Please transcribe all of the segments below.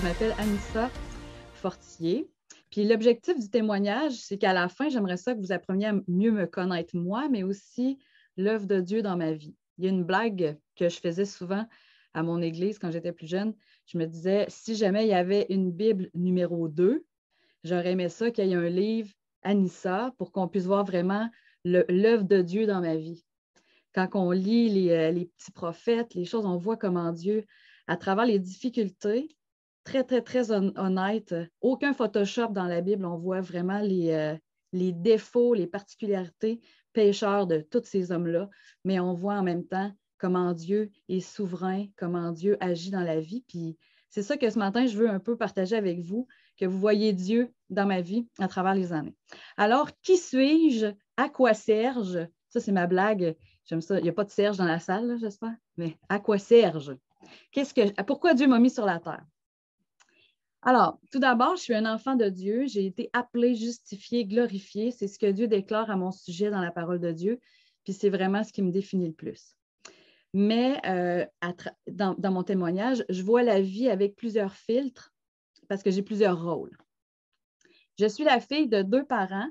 Je m'appelle Anissa Fortier. Puis l'objectif du témoignage, c'est qu'à la fin, j'aimerais ça que vous appreniez à mieux me connaître moi, mais aussi l'œuvre de Dieu dans ma vie. Il y a une blague que je faisais souvent à mon église quand j'étais plus jeune. Je me disais, si jamais il y avait une Bible numéro 2, j'aurais aimé ça qu'il y ait un livre Anissa pour qu'on puisse voir vraiment l'œuvre de Dieu dans ma vie. Quand on lit les, euh, les, petits prophètes, les choses, on voit comment Dieu, à travers les difficultés, très, très, très honnête, aucun Photoshop dans la Bible, on voit vraiment les, euh, les défauts, les particularités pécheurs de tous ces hommes-là, mais on voit en même temps comment Dieu est souverain, comment Dieu agit dans la vie. Puis c'est ça que ce matin, je veux un peu partager avec vous, que vous voyez Dieu dans ma vie à travers les années. Alors, qui suis-je? À quoi Serge? Ça, c'est ma blague. J'aime ça. Il n'y a pas de Serge dans la salle, j'espère. Mais à quoi Serge? Qu'est-ce que, pourquoi Dieu m'a mis sur la terre? Alors, tout d'abord, je suis un enfant de Dieu. J'ai été appelé, justifié, glorifié. C'est ce que Dieu déclare à mon sujet dans la parole de Dieu. Puis c'est vraiment ce qui me définit le plus. Mais euh, dans, mon témoignage, je vois la vie avec plusieurs filtres parce que j'ai plusieurs rôles. Je suis la fille de deux parents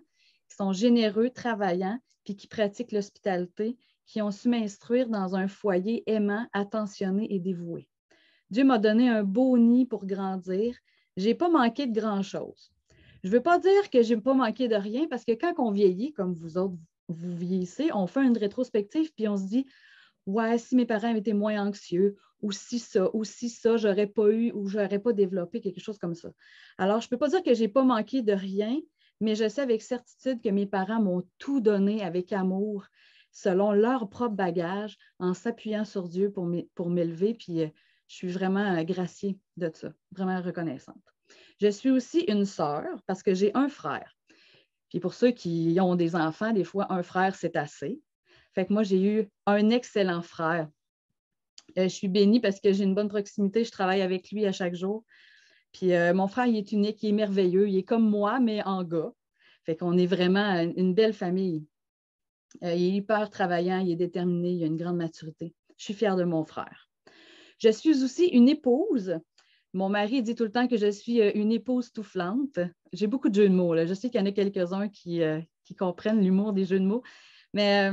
qui sont généreux, travaillants, puis qui pratiquent l'hospitalité, qui ont su m'instruire dans un foyer aimant, attentionné et dévoué. Dieu m'a donné un beau nid pour grandir. Je n'ai pas manqué de grand-chose. Je ne veux pas dire que je n'ai pas manqué de rien parce que quand on vieillit, comme vous autres, vous vieillissez, on fait une rétrospective puis on se dit ouais, si mes parents étaient moins anxieux, ou si ça, ou si ça, j'aurais pas eu ou j'aurais pas développé quelque chose comme ça. Alors, je ne peux pas dire que je n'ai pas manqué de rien, mais je sais avec certitude que mes parents m'ont tout donné avec amour, selon leur propre bagage, en s'appuyant sur Dieu pour m'élever. Puis, euh, je suis vraiment graciée de ça, vraiment reconnaissante. Je suis aussi une sœur parce que j'ai un frère. Puis pour ceux qui ont des enfants, des fois, un frère, c'est assez. Fait que moi, j'ai eu un excellent frère. Euh, je suis bénie parce que j'ai une bonne proximité. Je travaille avec lui à chaque jour. Puis euh, mon frère, il est unique, il est merveilleux. Il est comme moi, mais en gars. Fait qu'on est vraiment une belle famille. Euh, il est hyper travaillant, il est déterminé, il a une grande maturité. Je suis fière de mon frère. Je suis aussi une épouse. Mon mari dit tout le temps que je suis une épouse toufflante. J'ai beaucoup de jeux de mots. Je sais qu'il y en a quelques-uns qui, qui comprennent l'humour des jeux de mots. Mais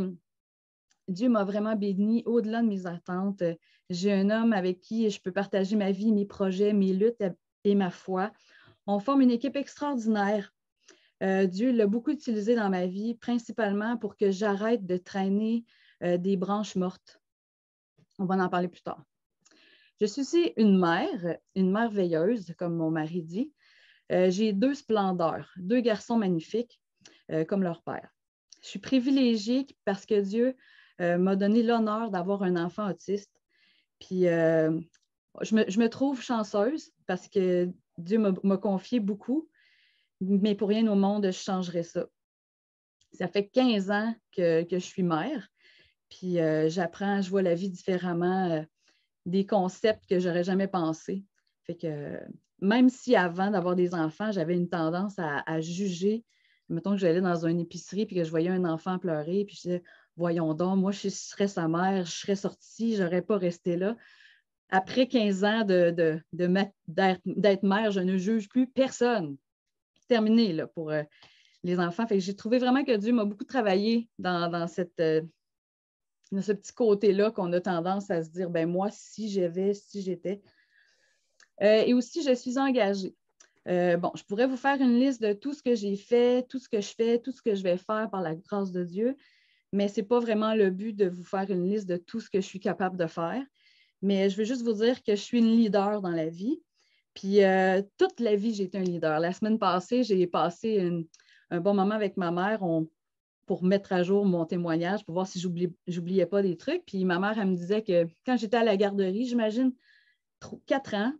Dieu m'a vraiment béni au-delà de mes attentes. J'ai un homme avec qui je peux partager ma vie, mes projets, mes luttes et ma foi. On forme une équipe extraordinaire. Euh, Dieu l'a beaucoup utilisé dans ma vie, principalement pour que j'arrête de traîner euh, des branches mortes. On va en parler plus tard. Je suis aussi une mère, une mère veilleuse, comme mon mari dit. Euh, j'ai deux splendeurs, deux garçons magnifiques, comme leur père. Je suis privilégiée parce que Dieu euh, m'a donné l'honneur d'avoir un enfant autiste. Puis euh, je, me, trouve chanceuse parce que Dieu m'a confié beaucoup, mais pour rien au monde, je changerais ça. Ça fait 15 ans que, je suis mère, puis euh, j'apprends, je vois la vie différemment, des concepts que j'aurais jamais pensé. Fait que même si avant d'avoir des enfants, j'avais une tendance à, juger, mettons que j'allais dans une épicerie puis que je voyais un enfant pleurer, puis je disais voyons donc, moi, je serais sa mère, je serais sortie, je n'aurais pas resté là. Après 15 ans de, d'être, mère, je ne juge plus personne. Terminé pour euh, les enfants. J'ai trouvé vraiment que Dieu m'a beaucoup travaillé dans, cette, euh, ce petit côté-là qu'on a tendance à se dire, ben moi, si j'avais, si j'étais. Euh, et aussi, je suis engagée. bon, je pourrais vous faire une liste de tout ce que j'ai fait, tout ce que je fais, tout ce que je vais faire par la grâce de Dieu mais ce n'est pas vraiment le but de vous faire une liste de tout ce que je suis capable de faire. Mais je veux juste vous dire que je suis une leader dans la vie. Puis euh, toute la vie, j'ai été un leader. La semaine passée, j'ai passé un bon moment avec ma mère pour mettre à jour mon témoignage, pour voir si j'oubliais pas des trucs. Puis ma mère, elle me disait que quand j'étais à la garderie, j'imagine quatre ans,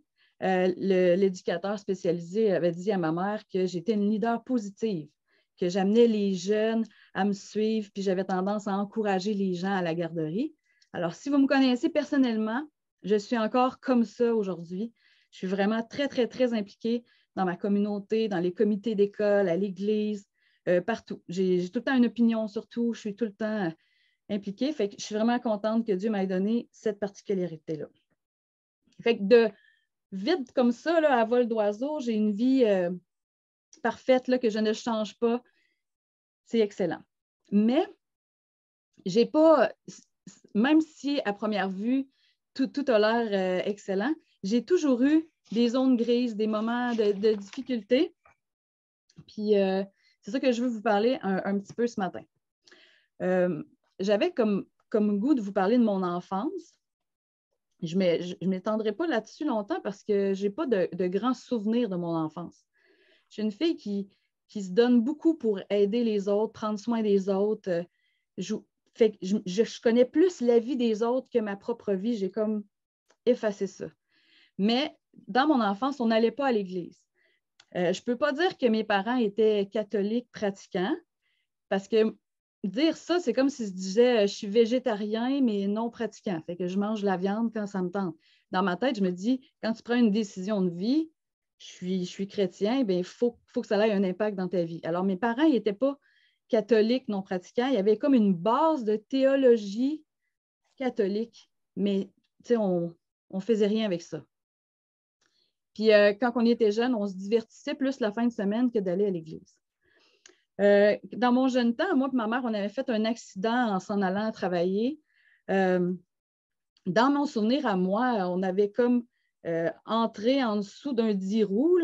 euh, l'éducateur spécialisé avait dit à ma mère que j'étais une leader positive que j'amenais les jeunes à me suivre, puis j'avais tendance à encourager les gens à la garderie. Alors, si vous me connaissez personnellement, je suis encore comme ça aujourd'hui. Je suis vraiment très, très, très impliquée dans ma communauté, dans les comités d'école, à l'église, euh, partout. J'ai tout le temps une opinion sur tout, je suis tout le temps impliquée. Fait que je suis vraiment contente que Dieu m'ait donné cette particularité-là. Fait que de vide comme ça, là, à vol d'oiseau. J'ai une vie euh, parfaite là, que je ne change pas. C'est excellent. Mais j'ai pas, même si à première vue, tout, tout a l'air euh, excellent, j'ai toujours eu des zones grises, des moments de, difficulté. Puis euh, c'est ça que je veux vous parler un, petit peu ce matin. J'avais comme, comme goût de vous parler de mon enfance je ne m'étendrai pas là-dessus longtemps parce que je n'ai pas de, grands souvenirs de mon enfance. Je suis une fille qui, qui, se donne beaucoup pour aider les autres, prendre soin des autres. Euh, je, je, connais plus la vie des autres que ma propre vie. J'ai comme effacé ça. Mais dans mon enfance, on n'allait pas à l'église. Euh, je ne peux pas dire que mes parents étaient catholiques pratiquants parce que dire ça, c'est comme si je disais euh, je suis végétarien, mais non pratiquant. Fait que je mange la viande quand ça me tente. Dans ma tête, je me dis, quand tu prends une décision de vie, je suis, chrétien, il faut, faut que ça ait un impact dans ta vie. Alors, mes parents n'étaient pas catholiques non pratiquants. Il y avait comme une base de théologie catholique, mais on ne faisait rien avec ça. Puis euh, quand on était jeune, on se divertissait plus la fin de semaine que d'aller à l'église. Euh, dans mon jeune temps, moi et ma mère, on avait fait un accident en s'en allant travailler. Euh, dans mon souvenir à moi, on avait comme entré en dessous d'un 10 roues.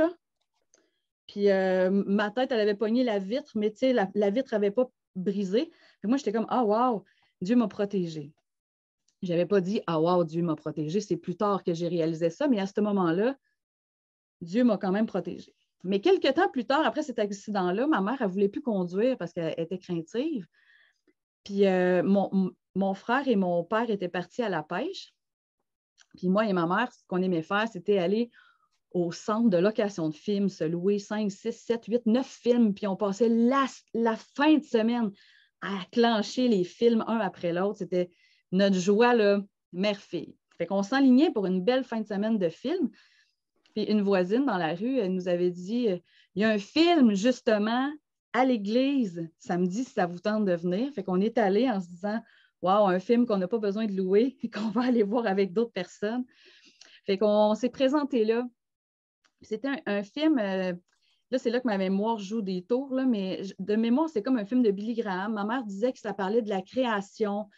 Puis ma tête, elle avait pogné la vitre, mais la, la vitre n'avait pas brisé. moi, j'étais comme Ah, wow, Dieu m'a protégé. Je n'avais pas dit Ah, wow, Dieu m'a protégé. C'est plus tard que j'ai réalisé ça, mais à ce moment-là, Dieu m'a quand même protégé. Mais quelques temps plus tard, après cet accident-là, ma mère, ne voulait plus conduire parce qu'elle était craintive. Puis euh, mon, frère et mon père étaient partis à la pêche. Puis moi et ma mère, ce qu'on aimait faire, c'était aller au centre de location de films, se louer 5, 6, 7, 8, 9 films. Puis on passait la, la fin de semaine à clencher les films un après l'autre. C'était notre joie, là, mère-fille. Fait qu'on s'enlignait pour une belle fin de semaine de films. Puis une voisine dans la rue, elle nous avait dit euh, il y a un film justement à l'église samedi si ça vous tente de venir. Fait qu'on est allé en se disant Waouh, un film qu'on n'a pas besoin de louer et qu'on va aller voir avec d'autres personnes. Fait qu'on s'est présenté là. C'était un, film, euh, là, c'est là que ma mémoire joue des tours, là, mais de mémoire, c'est comme un film de Billy Graham. Ma mère disait que ça parlait de la création,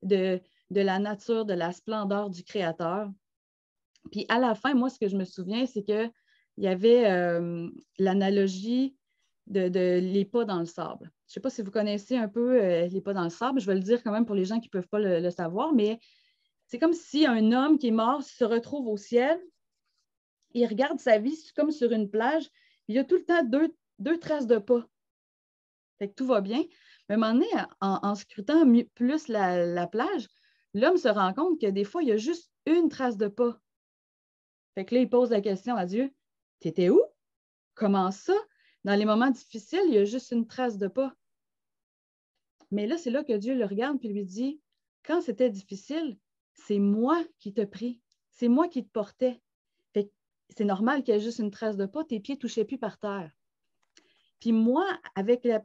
de, de la nature, de la splendeur du Créateur. Puis à la fin, moi, ce que je me souviens, c'est qu'il y avait euh, l'analogie de, les pas dans le sable. Je ne sais pas si vous connaissez un peu euh, les pas dans le sable. Je vais le dire quand même pour les gens qui ne peuvent pas le, savoir, mais c'est comme si un homme qui est mort se retrouve au ciel, il regarde sa vie comme sur une plage, il y a tout le temps deux, traces de pas. Fait que tout va bien. Mais à un moment donné, en, scrutant plus la, la plage, l'homme se rend compte que des fois, il y a juste une trace de pas. Fait que là, il pose la question à Dieu T'étais où? Comment ça? Dans les moments difficiles, il y a juste une trace de pas. Mais là, c'est là que Dieu le regarde et lui dit Quand c'était difficile, c'est moi qui te prie, c'est moi qui te portais. Fait c'est normal qu'il y ait juste une trace de pas, tes pieds ne touchaient plus par terre. Puis moi, avec la,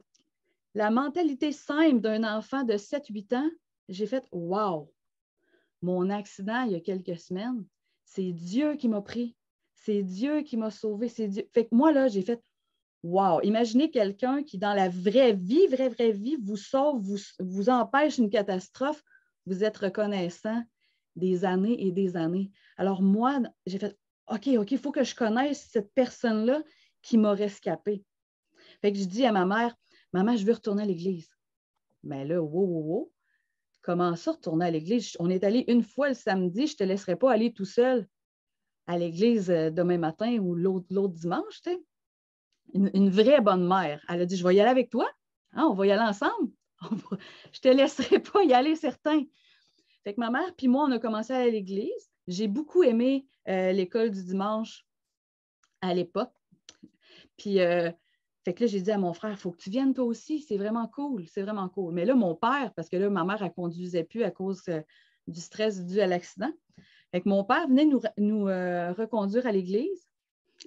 la mentalité simple d'un enfant de 7-8 ans, j'ai fait Wow! Mon accident il y a quelques semaines, c'est Dieu qui m'a pris. C'est Dieu qui m'a sauvé. C'est Dieu. Fait que moi, là, j'ai fait Wow! Imaginez quelqu'un qui, dans la vraie vie, vraie, vraie vie, vous sauve, vous, empêche une catastrophe. Vous êtes reconnaissant des années et des années. Alors, moi, j'ai fait OK, OK, il faut que je connaisse cette personne-là qui m'a rescapé. Fait que je dis à ma mère Maman, je veux retourner à l'église. Mais là, wow, wow, wow. Comment ça, retourner à l'église? On est allé une fois le samedi, je ne te laisserai pas aller tout seul à l'église euh, demain matin ou l'autre dimanche. Une, vraie bonne mère. Elle a dit Je vais y aller avec toi. Hein, on va y aller ensemble. je ne te laisserai pas y aller, certain. Fait que ma mère puis moi, on a commencé à aller à l'église. J'ai beaucoup aimé euh, l'école du dimanche à l'époque. Puis euh, fait que là, j'ai dit à mon frère, il faut que tu viennes toi aussi, c'est vraiment cool, c'est vraiment cool. Mais là, mon père, parce que là, ma mère, elle conduisait plus à cause euh, du stress dû à l'accident. Que mon père venait nous, euh, reconduire à l'église,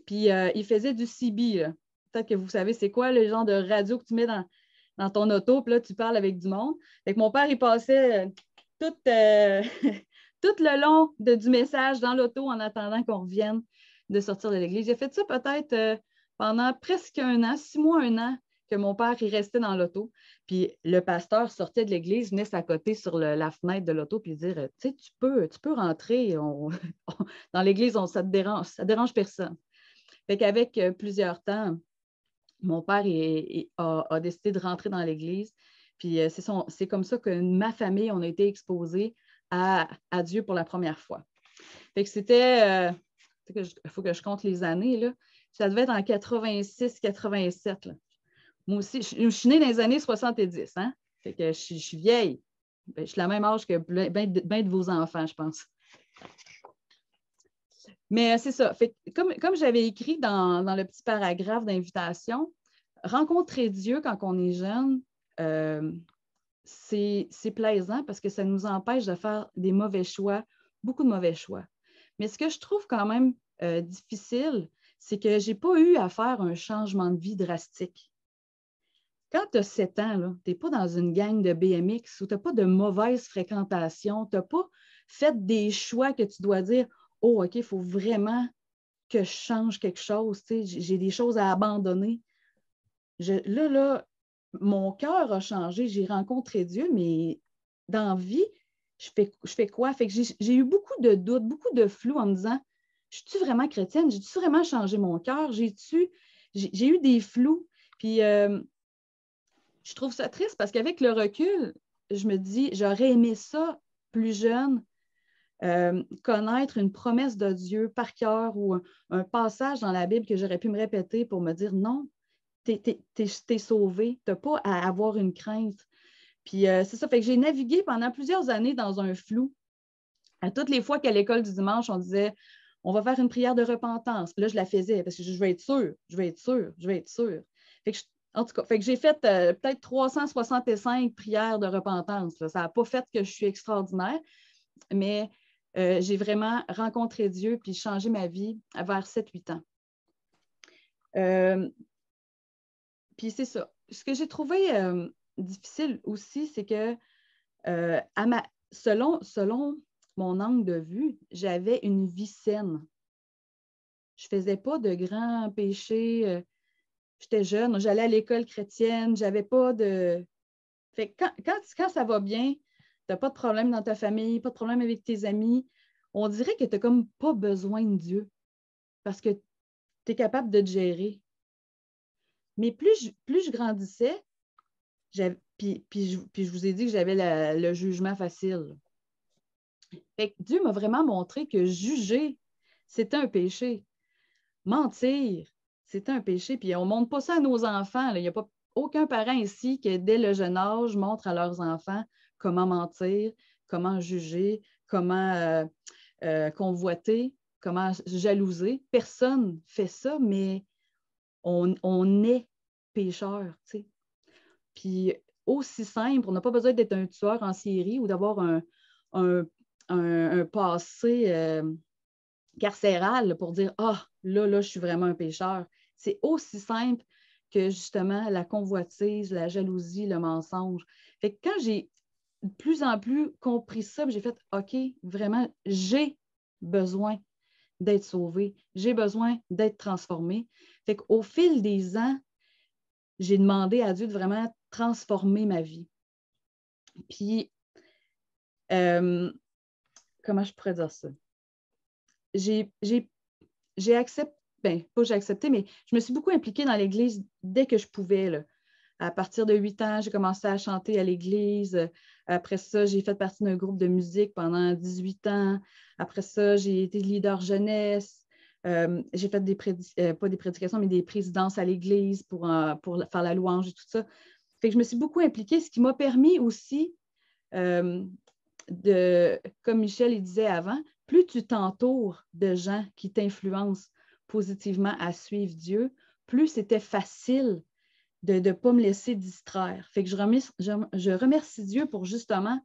puis euh, il faisait du CB. Peut-être que vous savez, c'est quoi le genre de radio que tu mets dans, dans ton auto, puis là, tu parles avec du monde. Fait que mon père, il passait tout, tout le long de, du message dans l'auto en attendant qu'on revienne de sortir de l'Église. J'ai fait ça peut-être pendant presque un an, six mois, un an, que mon père restait dans l'auto. Puis le pasteur sortait de l'église, venait s'accoter sur la fenêtre de l'auto, puis dire Tu sais, tu peux, tu peux rentrer. dans l'église, ça ne dérange, ça dérange personne. Fait qu'avec euh, plusieurs temps, mon père a, décidé de rentrer dans l'église. Puis euh, c'est comme ça que ma famille, on a été exposés à, Dieu pour la première fois. Fait que c'était, il euh, faut que je compte les années, là. Ça devait être en 86-87. Moi aussi, je, suis née dans les années 70, hein? Que je, suis vieille. Ben, je suis la même âge que bien ben de, vos enfants, je pense. Mais c'est ça. Comme j'avais écrit dans, le petit paragraphe d'invitation, rencontrer Dieu quand on est jeune, euh, c'est plaisant parce que ça nous empêche de faire des mauvais choix, beaucoup de mauvais choix. Mais ce que je trouve quand même euh, difficile, c'est que je n'ai pas eu à faire un changement de vie drastique. Quand tu as 7 ans, tu n'es pas dans une gang de BMX ou tu n'as pas de mauvaise fréquentation, tu n'as pas fait des choix que tu dois dire Oh, OK, il faut vraiment que je change quelque chose, j'ai des choses à abandonner. là, là, mon cœur a changé, j'ai rencontré Dieu, mais dans vie, je fais, je fais quoi? Fait que j'ai eu beaucoup de doutes, beaucoup de flou en me disant Je suis-tu vraiment chrétienne? J'ai-tu vraiment changé mon cœur? J'ai-tu. J'ai eu des flous? Puis euh, je trouve ça triste parce qu'avec le recul, je me dis j'aurais aimé ça plus jeune, euh, connaître une promesse de Dieu par cœur ou un, passage dans la Bible que j'aurais pu me répéter pour me dire non, tu es, sauvé, tu n'as pas à avoir une crainte. Puis euh, c'est ça, fait que j'ai navigué pendant plusieurs années dans un flou. À toutes les fois qu'à l'école du dimanche, on disait on va faire une prière de repentance. Là, je la faisais parce que je vais être sûre, je vais être sûre, je vais être sûre. En tout cas, j'ai fait euh, peut-être 365 prières de repentance. Ça n'a pas fait que je suis extraordinaire, mais euh, j'ai vraiment rencontré Dieu puis changé ma vie vers 7-8 ans. Euh, puis c'est ça. Ce que j'ai trouvé difficile aussi, c'est que selon mon angle de vue, j'avais une vie saine. Je ne faisais pas de grands péchés. J'étais jeune, j'allais à l'école chrétienne, j'avais pas de. Fait quand, quand, quand ça va bien, tu n'as pas de problème dans ta famille, pas de problème avec tes amis, on dirait que tu n'as comme pas besoin de Dieu parce que tu es capable de te gérer. Mais plus je, plus je grandissais, puis, puis, puis, je, vous ai dit que j'avais le jugement facile. Fait Dieu m'a vraiment montré que juger, c'était un péché. Mentir, c'était un péché. Puis on ne montre pas ça à nos enfants. Il n'y a pas aucun parent ici qui, dès le jeune âge, montre à leurs enfants comment mentir, comment juger, comment euh, euh, convoiter, comment jalouser. Personne fait ça, mais on, est pécheur. Puis aussi simple, on n'a pas besoin d'être un tueur en série ou d'avoir un, passé euh, carcéral pour dire Ah, là, là, je suis vraiment un pécheur. C'est aussi simple que justement la convoitise, la jalousie, le mensonge. Fait que quand j'ai de plus en plus compris ça, j'ai fait OK, vraiment, j'ai besoin d'être sauvé, j'ai besoin d'être transformé. Fait qu'au fil des ans, j'ai demandé à Dieu de vraiment transformer ma vie. Puis, euh, comment je pourrais dire ça? J'ai accepté, ben, pas j'ai accepté, mais je me suis beaucoup impliquée dans l'Église dès que je pouvais. À partir de 8 ans, j'ai commencé à chanter à l'église. Après ça, j'ai fait partie d'un groupe de musique pendant 18 ans. Après ça, j'ai été leader jeunesse. Euh, j'ai fait des euh, pas des prédications, mais des présidences à l'église pour, euh, pour faire la louange et tout ça. Fait que je me suis beaucoup impliquée, ce qui m'a permis aussi comme Michel il disait avant, plus tu t'entoures de gens qui t'influencent positivement à suivre Dieu, plus c'était facile de ne pas me laisser distraire. Fait que je remercie, je, remercie Dieu pour justement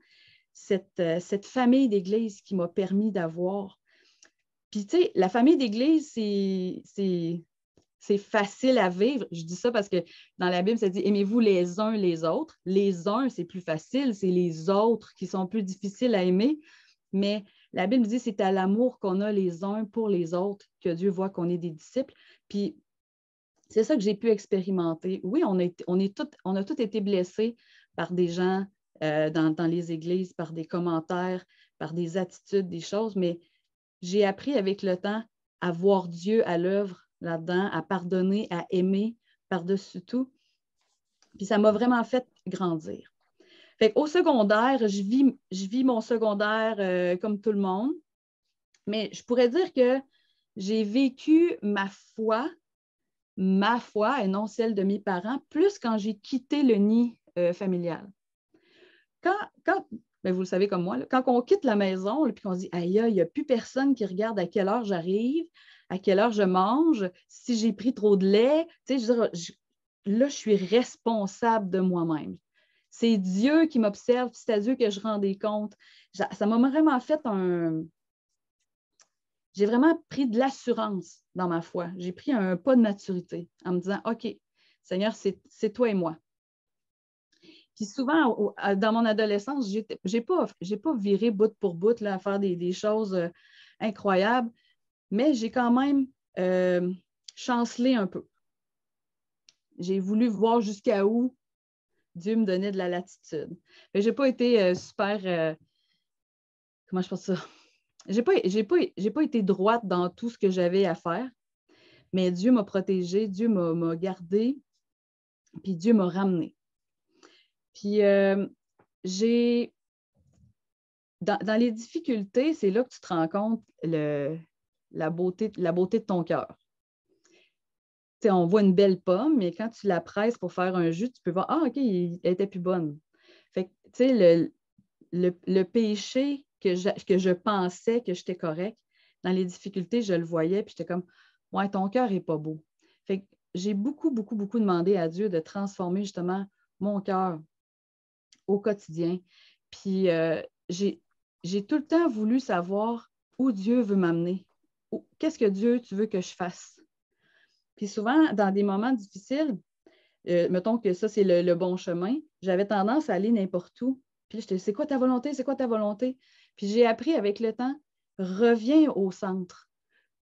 cette, euh, cette famille d'Église qui m'a permis d'avoir. Puis, tu sais, la famille d'Église, c'est facile à vivre. Je dis ça parce que dans la Bible, ça dit aimez-vous les uns les autres. Les uns, c'est plus facile, c'est les autres qui sont plus difficiles à aimer. Mais La Bible dit c'est à l'amour qu'on a les uns pour les autres que Dieu voit qu'on est des disciples. Puis c'est ça que j'ai pu expérimenter. Oui, on, est, on, a tous été blessés par des gens euh, dans, les églises, par des commentaires, par des attitudes, des choses, mais j'ai appris avec le temps à voir Dieu à l'œuvre là-dedans, à pardonner, à aimer par-dessus tout. Puis ça m'a vraiment fait grandir. Au secondaire, je vis, mon secondaire euh, comme tout le monde, mais je pourrais dire que j'ai vécu ma foi, ma foi et non celle de mes parents, plus quand j'ai quitté le nid euh, familial. Quand, ben, vous le savez comme moi, quand on quitte la maison et qu'on dit Aïe, il n'y a plus personne qui regarde à quelle heure j'arrive, à quelle heure je mange, si j'ai pris trop de lait, tu sais, là, je suis responsable de moi-même. C'est Dieu qui m'observe, c'est à Dieu que je rends des comptes. Ça m'a vraiment fait un. J'ai vraiment pris de l'assurance dans ma foi. J'ai pris un pas de maturité en me disant OK, Seigneur, c'est toi et moi. Puis souvent, dans mon adolescence, je n'ai pas, pas viré bout pour bout là, à faire des, choses euh, incroyables, mais j'ai quand même euh, chancelé un peu. J'ai voulu voir jusqu'à où Dieu me donnait de la latitude. Je n'ai pas été euh, super. Euh, comment je pense ça? Je n'ai pas, pas, pas été droite dans tout ce que j'avais à faire, mais Dieu m'a protégée, Dieu m'a gardée, puis Dieu m'a ramenée. Puis j'ai. Dans, les difficultés, c'est là que tu te rends compte le, la, beauté, de ton cœur on voit une belle pomme, mais quand tu la presses pour faire un jus, tu peux voir, ah, OK, elle était plus bonne. Fait sais, le, péché que je, que je pensais que j'étais correct, dans les difficultés, je le voyais, puis j'étais comme, ouais, ton cœur n'est pas beau. Fait j'ai beaucoup, beaucoup, beaucoup demandé à Dieu de transformer justement mon cœur au quotidien. Puis euh, j'ai tout le temps voulu savoir où Dieu veut m'amener. Qu'est-ce que Dieu, tu veux que je fasse? Puis souvent, dans des moments difficiles, euh, mettons que ça, c'est le, bon chemin, j'avais tendance à aller n'importe où. Puis je c'est quoi ta volonté? C'est quoi ta volonté? Puis j'ai appris avec le temps, reviens au centre.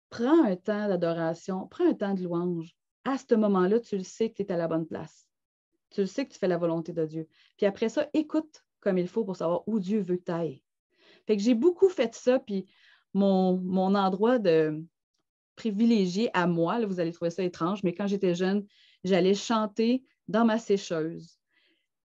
Prends un temps d'adoration, prends un temps de louange. À ce moment-là, tu le sais que tu es à la bonne place. Tu le sais que tu fais la volonté de Dieu. Puis après ça, écoute comme il faut pour savoir où Dieu veut que tu ailles. Fait que j'ai beaucoup fait ça, puis mon, mon endroit de, privilégié à moi. vous allez trouver ça étrange, mais quand j'étais jeune, j'allais chanter dans ma sécheuse.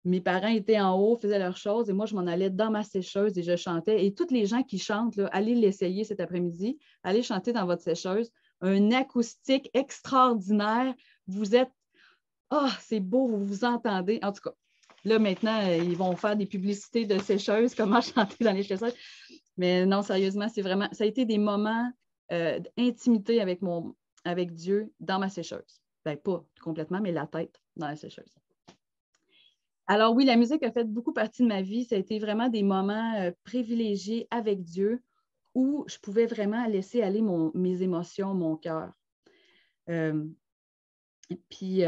Mes parents étaient en haut, faisaient leurs choses, et moi, je m'en allais dans ma sécheuse et je chantais. Et toutes les gens qui chantent, allez l'essayer cet après-midi, allez chanter dans votre sécheuse. Un acoustique extraordinaire. Vous êtes, ah, c'est beau, vous vous entendez. En tout cas, là, maintenant, ils vont faire des publicités de sécheuses, comment chanter dans les sécheuses. Mais non, sérieusement, c'est vraiment, ça a été des moments euh, d'intimité avec, mon, avec Dieu dans ma sécheuse. Ben, pas complètement, mais la tête dans la sécheuse. Alors oui, la musique a fait beaucoup partie de ma vie. Ça a été vraiment des moments euh, privilégiés avec Dieu où je pouvais vraiment laisser aller mon, mes émotions, mon cœur. Euh, puis,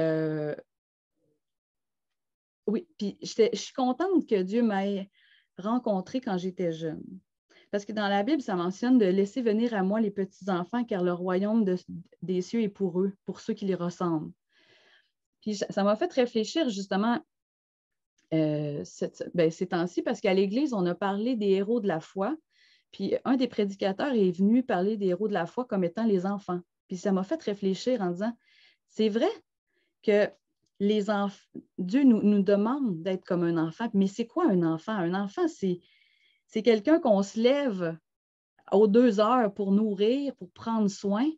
oui, puis je suis contente que Dieu m'ait rencontrée quand j'étais jeune. Parce que dans la Bible, ça mentionne de laisser venir à moi les petits-enfants, car le royaume des cieux est pour eux, pour ceux qui les ressemblent. Puis ça m'a fait réfléchir justement euh, ben, ces temps-ci, parce qu'à l'Église, on a parlé des héros de la foi. Puis un des prédicateurs est venu parler des héros de la foi comme étant les enfants. Puis ça m'a fait réfléchir en disant, c'est vrai que les enfants, Dieu nous, nous demande d'être comme un enfant, mais c'est quoi un enfant? Un enfant, c'est c'est quelqu'un qu'on se lève aux deux heures pour nourrir, pour prendre soin.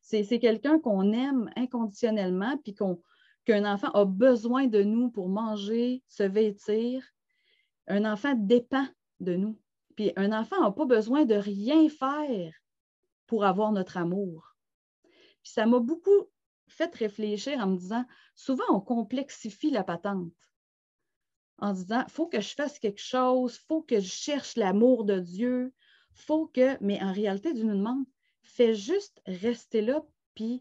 C'est quelqu'un qu'on aime inconditionnellement, puis qu'un enfant a besoin de nous pour manger, se vêtir. Un enfant dépend de nous. Puis un enfant n'a pas besoin de rien faire pour avoir notre amour. Puis ça m'a beaucoup fait réfléchir en me disant, souvent on complexifie la patente en disant, faut que je fasse quelque chose, faut que je cherche l'amour de Dieu, faut que, mais en réalité, Dieu nous demande, fais juste rester là, puis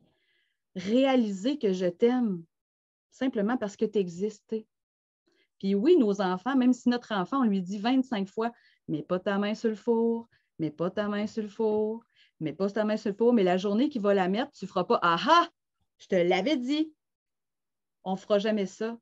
réaliser que je t'aime, simplement parce que tu existes. Puis oui, nos enfants, même si notre enfant, on lui dit 25 fois, mets pas ta main sur le four, mets pas ta main sur le four, mets pas ta main sur le four, mais la journée qu'il va la mettre, tu ne feras pas Ah ah, je te l'avais dit. On ne fera jamais ça.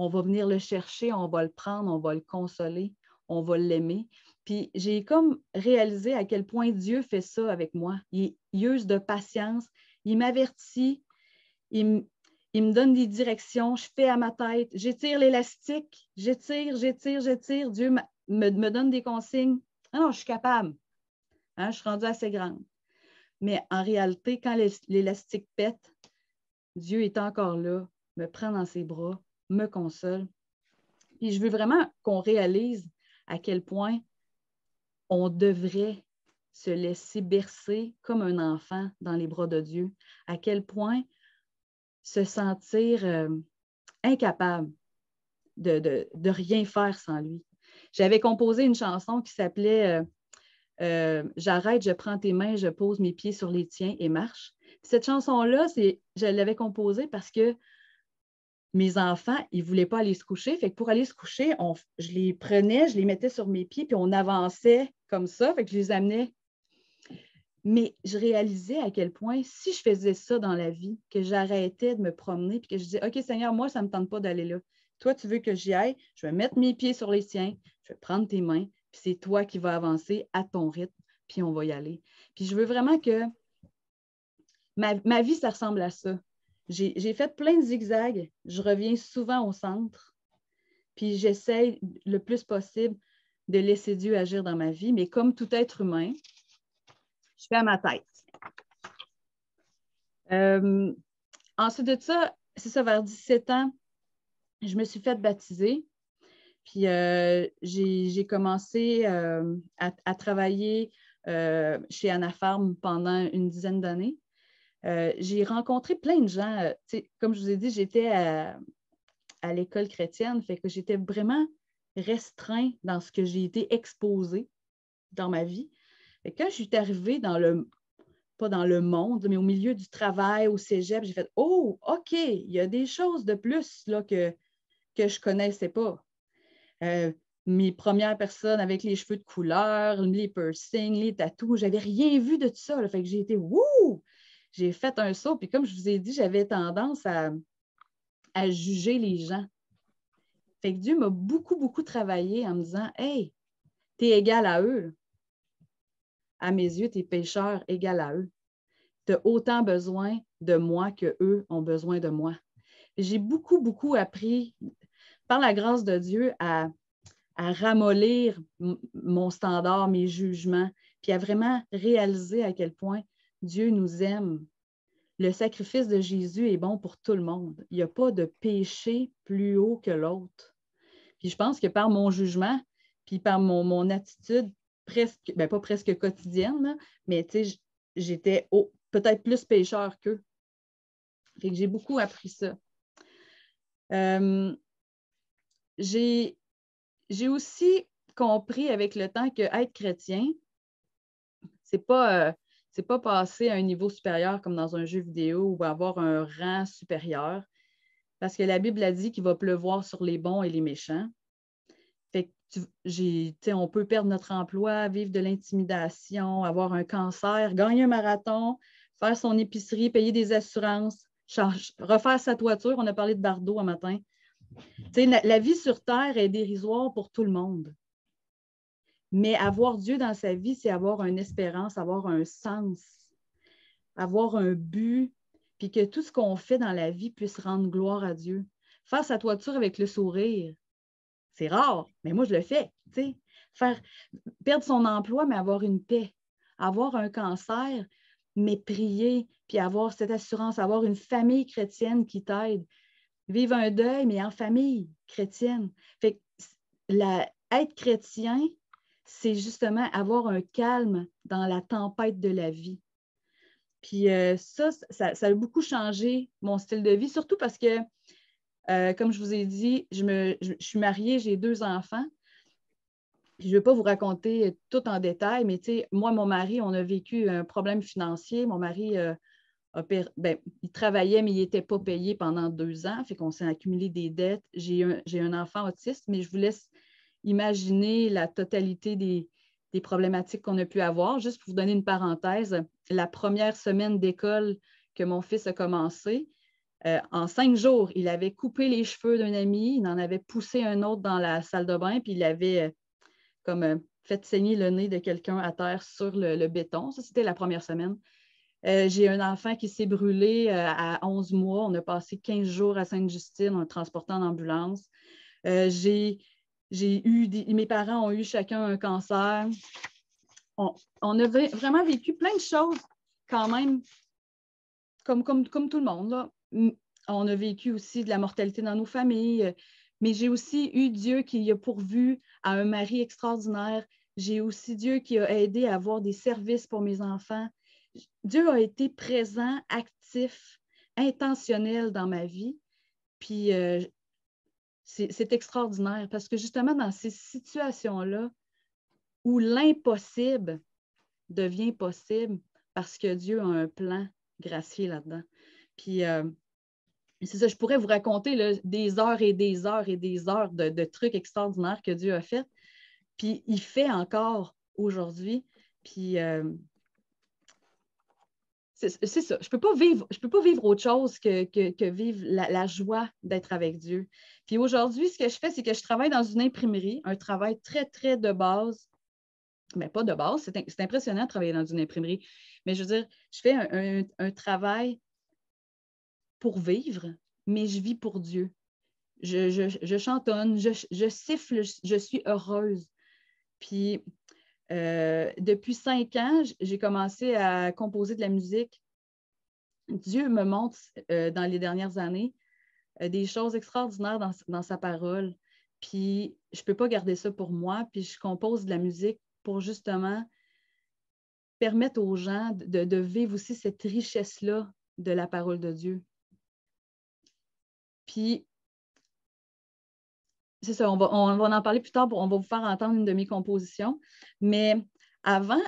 On va venir le chercher, on va le prendre, on va le consoler, on va l'aimer. Puis j'ai comme réalisé à quel point Dieu fait ça avec moi. Il, use de patience, il m'avertit, il, me donne des directions, je fais à ma tête, j'étire l'élastique, j'étire, j'étire, j'étire. Dieu me, donne des consignes. Ah non, je suis capable. Hein, je suis rendue assez grande. Mais en réalité, quand l'élastique pète, Dieu est encore là, me prend dans ses bras, me console. Puis je veux vraiment qu'on réalise à quel point on devrait se laisser bercer comme un enfant dans les bras de Dieu, à quel point se sentir euh, incapable de, rien faire sans lui. J'avais composé une chanson qui s'appelait euh, euh, J'arrête, je prends tes mains, je pose mes pieds sur les tiens et marche. Cette chanson-là, je l'avais composée parce que mes enfants, ils ne voulaient pas aller se coucher. Fait que pour aller se coucher, je les prenais, je les mettais sur mes pieds, puis on avançait comme ça. Fait que je les amenais. Mais je réalisais à quel point, si je faisais ça dans la vie, que j'arrêtais de me promener, puis que je disais, OK, Seigneur, moi, ça ne me tente pas d'aller là. Toi, tu veux que j'y aille, je vais mettre mes pieds sur les tiens, je vais prendre tes mains, puis c'est toi qui vas avancer à ton rythme, puis on va y aller. Puis je veux vraiment que ma, ma vie, ça ressemble à ça. J'ai fait plein de zigzags. Je reviens souvent au centre. Puis j'essaie le plus possible de laisser Dieu agir dans ma vie. Mais comme tout être humain, je fais à ma tête. Euh, ensuite de ça, c'est ça, vers 17 ans, je me suis fait baptiser. Puis euh, j'ai commencé euh, à, travailler chez Anafarm pendant une dizaine d'années. Euh, j'ai rencontré plein de gens. Euh, comme je vous ai dit, j'étais à, l'école chrétienne, fait que j'étais vraiment restreint dans ce que j'ai été exposée dans ma vie. Et quand je suis arrivée dans le, pas dans le monde, mais au milieu du travail, au cégep, j'ai fait Oh, OK, il y a des choses de plus là, que, que je ne connaissais pas. Euh, mes premières personnes avec les cheveux de couleur, les piercings, les tatous, j'avais rien vu de tout ça. fait que j'ai été Wouh! J'ai fait un saut, puis comme je vous ai dit, j'avais tendance à, juger les gens. Fait que Dieu m'a beaucoup, beaucoup travaillé en me disant Hey, tu es égal à eux. À mes yeux, tu es pécheur égal à eux. Tu as autant besoin de moi que eux ont besoin de moi. J'ai beaucoup, beaucoup appris, par la grâce de Dieu, à, à ramollir mon standard, mes jugements, puis à vraiment réaliser à quel point Dieu nous aime. Le sacrifice de Jésus est bon pour tout le monde. Il n'y a pas de péché plus haut que l'autre. Puis je pense que par mon jugement, puis par mon, attitude presque, ben pas presque quotidienne, mais j'étais peut-être plus pécheur qu'eux. J'ai beaucoup appris ça. Euh, j'ai aussi compris avec le temps que être chrétien, c'est pas, euh, c'est pas passer à un niveau supérieur comme dans un jeu vidéo ou avoir un rang supérieur. Parce que la Bible a dit qu'il va pleuvoir sur les bons et les méchants. On peut perdre notre emploi, vivre de l'intimidation, avoir un cancer, gagner un marathon, faire son épicerie, payer des assurances, refaire sa toiture. On a parlé de Bardo un matin. la vie sur Terre est dérisoire pour tout le monde. Mais avoir Dieu dans sa vie, c'est avoir une espérance, avoir un sens, avoir un but, puis que tout ce qu'on fait dans la vie puisse rendre gloire à Dieu. Faire sa toiture avec le sourire, c'est rare, mais moi je le fais. Faire perdre son emploi, mais avoir une paix. Avoir un cancer, mais prier, puis avoir cette assurance, avoir une famille chrétienne qui t'aide. Vivre un deuil, mais en famille chrétienne. Fait la, être chrétien, c'est justement avoir un calme dans la tempête de la vie. Puis euh, ça, ça, a beaucoup changé mon style de vie, surtout parce que, euh, comme je vous ai dit, je, me, je, suis mariée, j'ai deux enfants. je ne vais pas vous raconter tout en détail, mais moi, mon mari, on a vécu un problème financier. Mon mari, euh, ben, il travaillait, mais il n'était pas payé pendant deux ans, fait qu'on s'est accumulé des dettes. J'ai un enfant autiste, mais je vous laisse Imaginez la totalité des, des problématiques qu'on a pu avoir. Juste pour vous donner une parenthèse, la première semaine d'école que mon fils a commencé, euh, en cinq jours, il avait coupé les cheveux d'un ami, il en avait poussé un autre dans la salle de bain, puis il avait euh, comme euh, fait saigner le nez de quelqu'un à terre sur le, béton. Ça, c'était la première semaine. J'ai un enfant qui s'est brûlé à 11 mois. On a passé 15 jours à Sainte-Justine en le transportant en ambulance. J'ai eu, mes parents ont eu chacun un cancer. On, a vraiment vécu plein de choses quand même, comme, tout le monde. On a vécu aussi de la mortalité dans nos familles, euh, mais j'ai aussi eu Dieu qui a pourvu à un mari extraordinaire. J'ai aussi Dieu qui a aidé à avoir des services pour mes enfants. Dieu a été présent, actif, intentionnel dans ma vie. Puis euh, c'est extraordinaire parce que justement, dans ces situations-là où l'impossible devient possible parce que Dieu a un plan gracié là-dedans. Puis, euh, c'est ça, je pourrais vous raconter des heures et des heures et des heures de, trucs extraordinaires que Dieu a fait. Puis, il fait encore aujourd'hui. Puis, euh, c'est ça. Je peux, pas vivre, peux pas vivre autre chose que, que, vivre la, joie d'être avec Dieu. Puis aujourd'hui, ce que je fais, c'est que je travaille dans une imprimerie, un travail très, très de base. Mais pas de base, c'est impressionnant de travailler dans une imprimerie. Mais je veux dire, je fais un, un travail pour vivre, mais je vis pour Dieu. Je, chantonne, je, siffle, je, suis heureuse. Puis, euh, depuis cinq ans, j'ai commencé à composer de la musique. Dieu me montre euh, dans les dernières années euh, des choses extraordinaires dans, sa parole. Puis, je ne peux pas garder ça pour moi. Puis, je compose de la musique pour justement permettre aux gens de vivre aussi cette richesse-là de la parole de Dieu. Puis, c'est ça, on va, en parler plus tard, on va vous faire entendre une de mes compositions. Mais avant,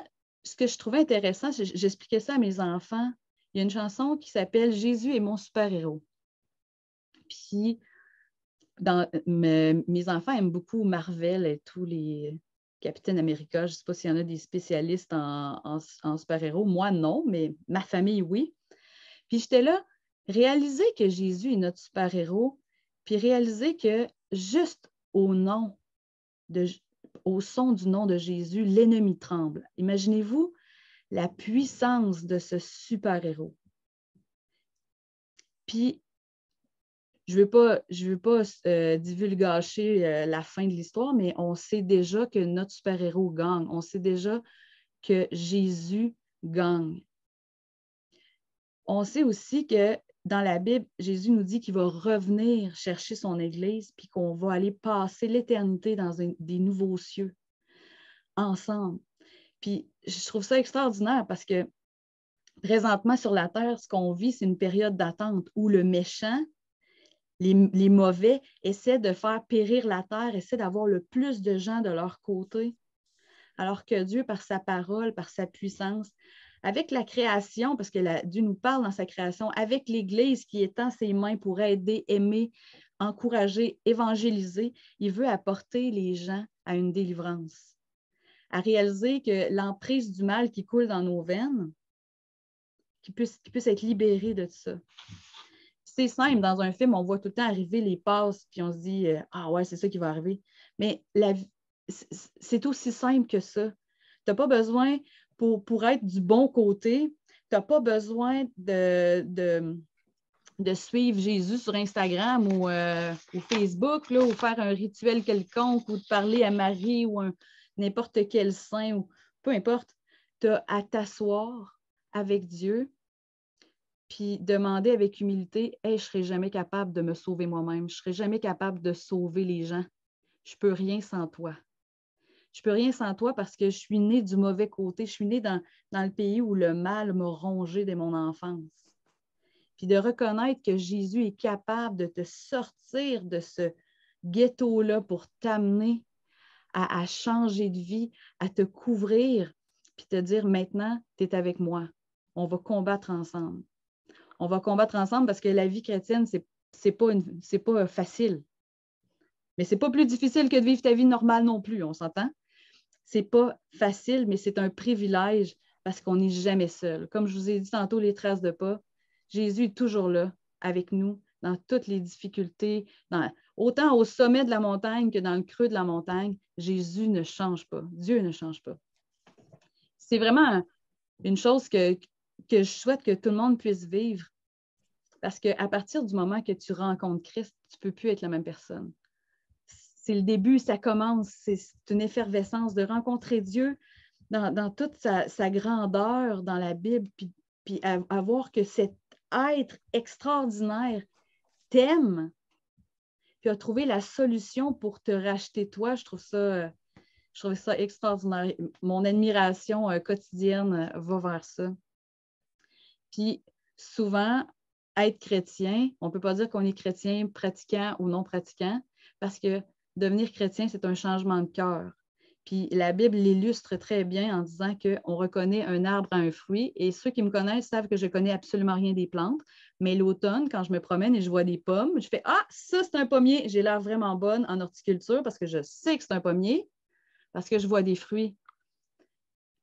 ce que je trouvais intéressant, j'expliquais ça à mes enfants. Il y a une chanson qui s'appelle Jésus est mon super-héros. Puis, dans, mes, enfants aiment beaucoup Marvel et tous les Capitaines America. Je ne sais pas s'il y en a des spécialistes en, en super-héros. Moi, non, mais ma famille, oui. Puis j'étais là, réaliser que Jésus est notre super-héros, puis réaliser que juste au nom, au son du nom de Jésus, l'ennemi tremble. Imaginez-vous la puissance de ce super-héros. Puis, je ne veux pas, je euh, euh, la fin de l'histoire, mais on sait déjà que notre super-héros gagne. On sait déjà que Jésus gagne. On sait aussi que dans la Bible, Jésus nous dit qu'il va revenir chercher son Église, puis qu'on va aller passer l'éternité dans des nouveaux cieux ensemble. Puis je trouve ça extraordinaire parce que présentement sur la terre, ce qu'on vit, c'est une période d'attente où le méchant, les, les, mauvais, essaient de faire périr la terre, essaient d'avoir le plus de gens de leur côté, alors que Dieu, par sa parole, par sa puissance, avec la création, parce que Dieu nous parle dans sa création, avec l'Église qui étend ses mains pour aider, aimer, encourager, évangéliser, il veut apporter les gens à une délivrance, à réaliser que l'emprise du mal qui coule dans nos veines, qui puisse, puisse être libéré de ça. C'est simple, dans un film, on voit tout le temps arriver les passes, puis on se dit euh, Ah ouais, c'est ça qui va arriver. Mais c'est aussi simple que ça. Tu n'as pas besoin pour, être du bon côté, tu n'as pas besoin de, suivre Jésus sur Instagram ou, euh, Facebook ou faire un rituel quelconque ou de parler à Marie ou n'importe quel saint ou peu importe. Tu as à t'asseoir avec Dieu puis demander avec humilité Hey, je ne serai jamais capable de me sauver moi-même, je ne serai jamais capable de sauver les gens. Je ne peux rien sans toi je peux rien sans toi parce que je suis née du mauvais côté. Je suis née dans, le pays où le mal m'a rongé dès mon enfance. Puis de reconnaître que Jésus est capable de te sortir de ce ghetto-là pour t'amener à, changer de vie, à te couvrir, puis te dire maintenant, tu es avec moi. On va combattre ensemble. On va combattre ensemble parce que la vie chrétienne, ce n'est pas, pas facile. Mais ce n'est pas plus difficile que de vivre ta vie normale non plus, on s'entend? C'est pas facile, mais c'est un privilège parce qu'on n'est jamais seul. Comme je vous ai dit tantôt, les traces de pas, Jésus est toujours là avec nous dans toutes les difficultés, autant au sommet de la montagne que dans le creux de la montagne. Jésus ne change pas. Dieu ne change pas. C'est vraiment une chose que, que je souhaite que tout le monde puisse vivre. Parce qu'à partir du moment que tu rencontres Christ, tu ne peux plus être la même personne. C'est le début, ça commence, c'est une effervescence de rencontrer Dieu dans, toute sa, grandeur dans la Bible, puis, puis à, que cet être extraordinaire t'aime, puis a trouvé la solution pour te racheter toi. Je trouve ça, je trouve ça extraordinaire. Mon admiration euh, quotidienne euh, va vers ça. Puis souvent, être chrétien, on ne peut pas dire qu'on est chrétien pratiquant ou non pratiquant, parce que devenir chrétien, c'est un changement de cœur. Puis la Bible l'illustre très bien en disant qu'on reconnaît un arbre à un fruit. Et ceux qui me connaissent savent que je connais absolument rien des plantes. Mais l'automne, quand je me promène et je vois des pommes, je fais Ah, ça, c'est un pommier. J'ai l'air vraiment bonne en horticulture parce que je sais que c'est un pommier, parce que je vois des fruits.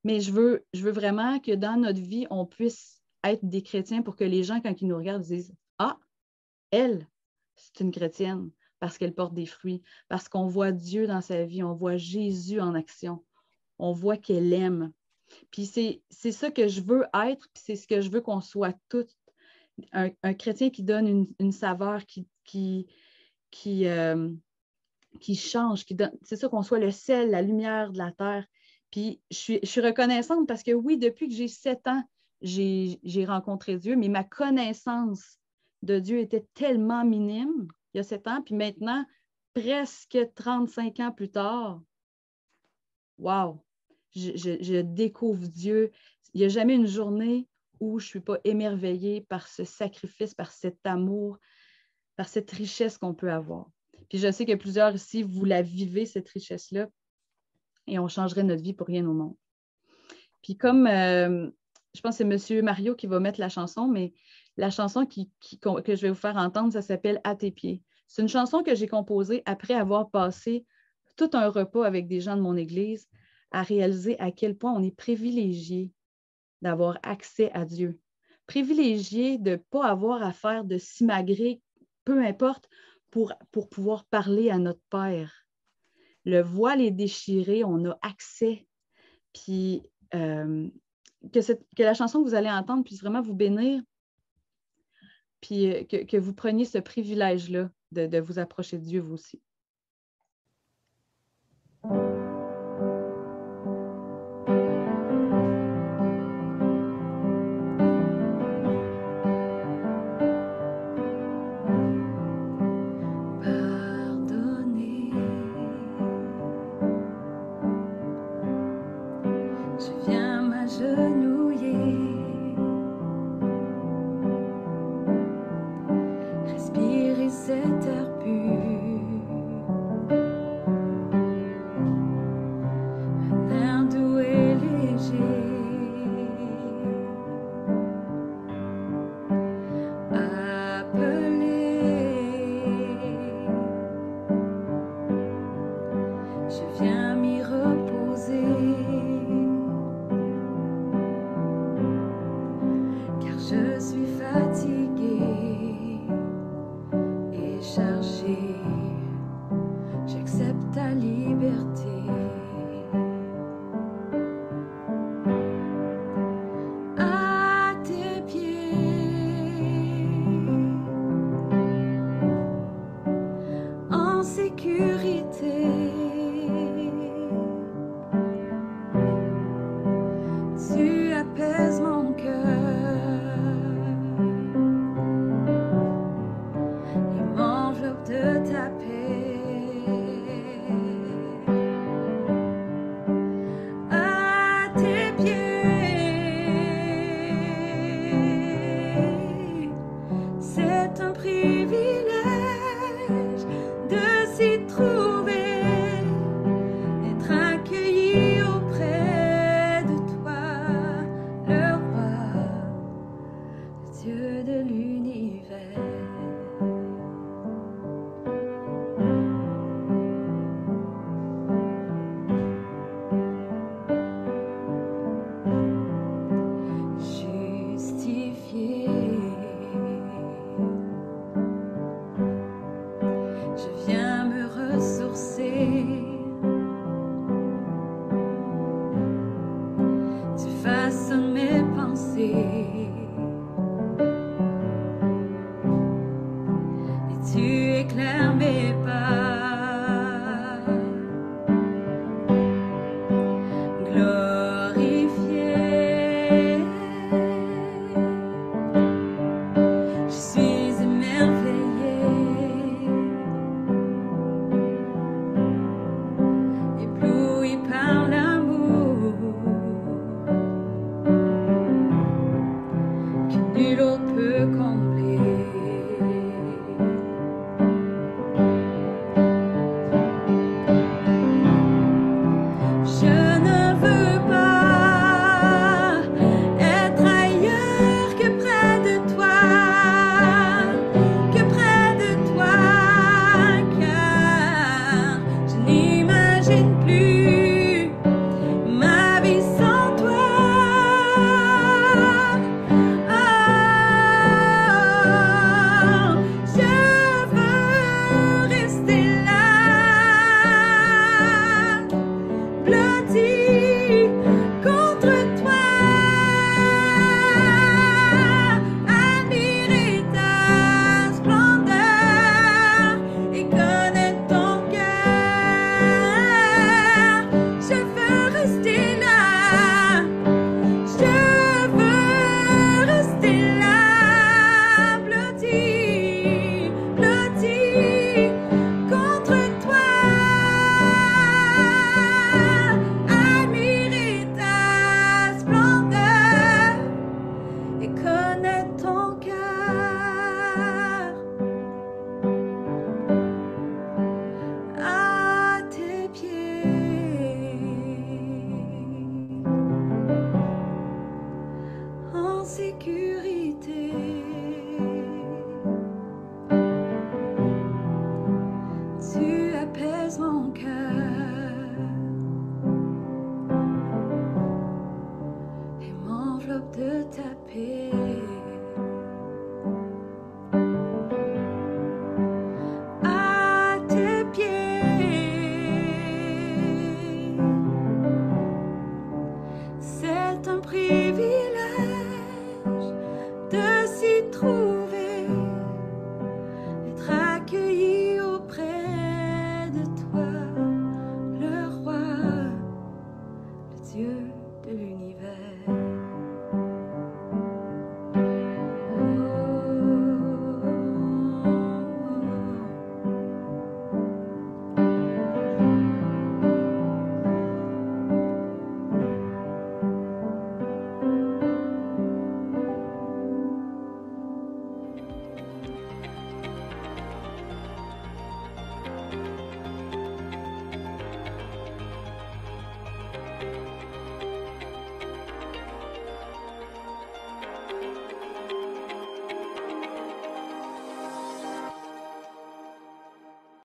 Mais je veux vraiment que dans notre vie, on puisse être des chrétiens pour que les gens, quand ils nous regardent, disent Ah, elle, c'est une chrétienne parce qu'elle porte des fruits, parce qu'on voit Dieu dans sa vie, on voit Jésus en action, on voit qu'elle aime. Puis c'est ça que je veux être, puis c'est ce que je veux qu'on soit tous. Un, chrétien qui donne une, saveur, qui, qui, qui, euh, change, qui c'est ça qu'on soit le sel, la lumière de la terre. Puis je suis, je suis reconnaissante parce que oui, depuis que j'ai sept ans, j'ai rencontré Dieu, mais ma connaissance de Dieu était tellement minime il y a sept ans, puis maintenant, presque 35 ans plus tard, wow, je, découvre Dieu. Il n'y a jamais une journée où je ne suis pas émerveillée par ce sacrifice, par cet amour, par cette richesse qu'on peut avoir. Puis je sais que plusieurs ici, vous la vivez, cette richesse-là, et on changerait notre vie pour rien au monde. Puis comme, euh, je pense que c'est M. Mario qui va mettre la chanson, mais la chanson que je vais vous faire entendre, ça s'appelle À tes pieds. C'est une chanson que j'ai composée après avoir passé tout un repas avec des gens de mon Église à réaliser à quel point on est privilégié d'avoir accès à Dieu. Privilégié de ne pas avoir à faire de simagrée, peu importe, pour, pour pouvoir parler à notre Père. Le voile est déchiré, on a accès. Puis euh, que, que la chanson que vous allez entendre puisse vraiment vous bénir, puis euh, que, vous preniez ce privilège-là de, vous approcher de Dieu vous aussi. Je suis